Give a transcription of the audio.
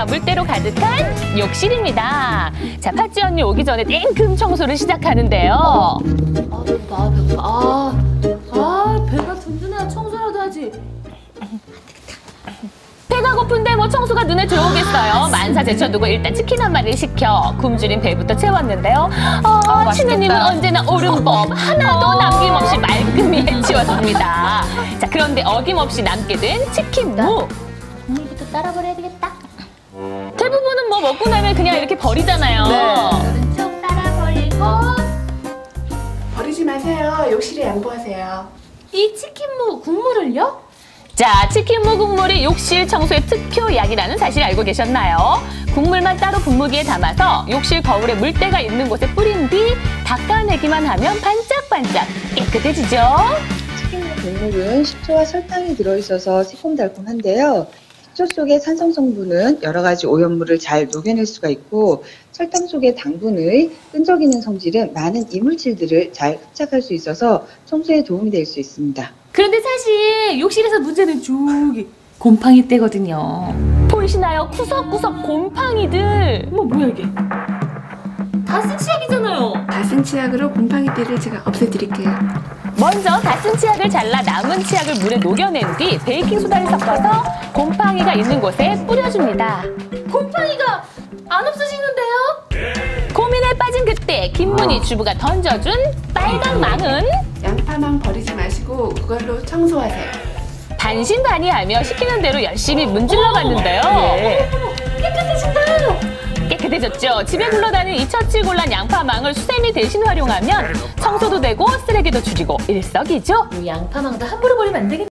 고무줄과 물때로 가득한 욕실입니다. 자, 팥쥐 언니 오기 전에 땡금 청소를 시작하는데요. 아아 배고파 아, 아 배가 든든해야 청소라도 하지 배가 고픈데 뭐 청소가 눈에 들어오겠어요. 만사 제쳐두고 일단 치킨 한 마리 시켜 굶주린 배부터 채웠는데요. 어, 치느님은 언제나 옳은 법 하나도 남김없이 말끔히 해치웠습니다. 자, 그런데 어김없이 남게 된 치킨 무. 국물부터 따라 버려야 되겠다 대부분은 뭐 먹고 나면 그냥 이렇게 버리잖아요. 오른 쪽 따라 버리고 버리지 마세요. 욕실에 양보하세요. 이 치킨무 국물을요? 자, 치킨 무 국물이 욕실 청소의 특효약이라는 사실 알고 계셨나요? 국물만 따로 분무기에 담아서 욕실 거울에 물때가 있는 곳에 뿌린 뒤 닦아내기만 하면 반짝반짝 깨끗해지죠? 치킨무 국물은 식초와 설탕이 들어있어서 새콤달콤한데요. 식초 속의 산성 성분은 여러 가지 오염물을 잘 녹여낼 수가 있고 설탕 속의 당분의 끈적이는 성질은 많은 이물질들을 잘 흡착할 수 있어서 청소에 도움이 될 수 있습니다. 그런데 사실 욕실에서 문제는 저기 곰팡이 때거든요 보이시나요? 구석구석 곰팡이들. 어머 뭐야 이게 다쓴 치약이잖아요 다쓴 치약으로 곰팡이 띠를 제가 없애드릴게요. 먼저 다쓴 치약을 잘라 남은 치약을 물에 녹여낸 뒤 베이킹소다를 섞어서 곰팡이가 있는 곳에 뿌려줍니다. 곰팡이가 안 없어지는데요? 고민에 빠진 그때 김문희 주부가 던져준 빨간 망은 양파망 버리지 마시고 그걸로 청소하세요. 반신반의하며 시키는 대로 열심히 문질러 봤는데요. 집에 굴러다니는 이 처치 곤란 양파망을 수세미 대신 활용하면 청소도 되고 쓰레기도 줄이고 일석이조. 이 양파망도 함부로 버리면 안 되겠네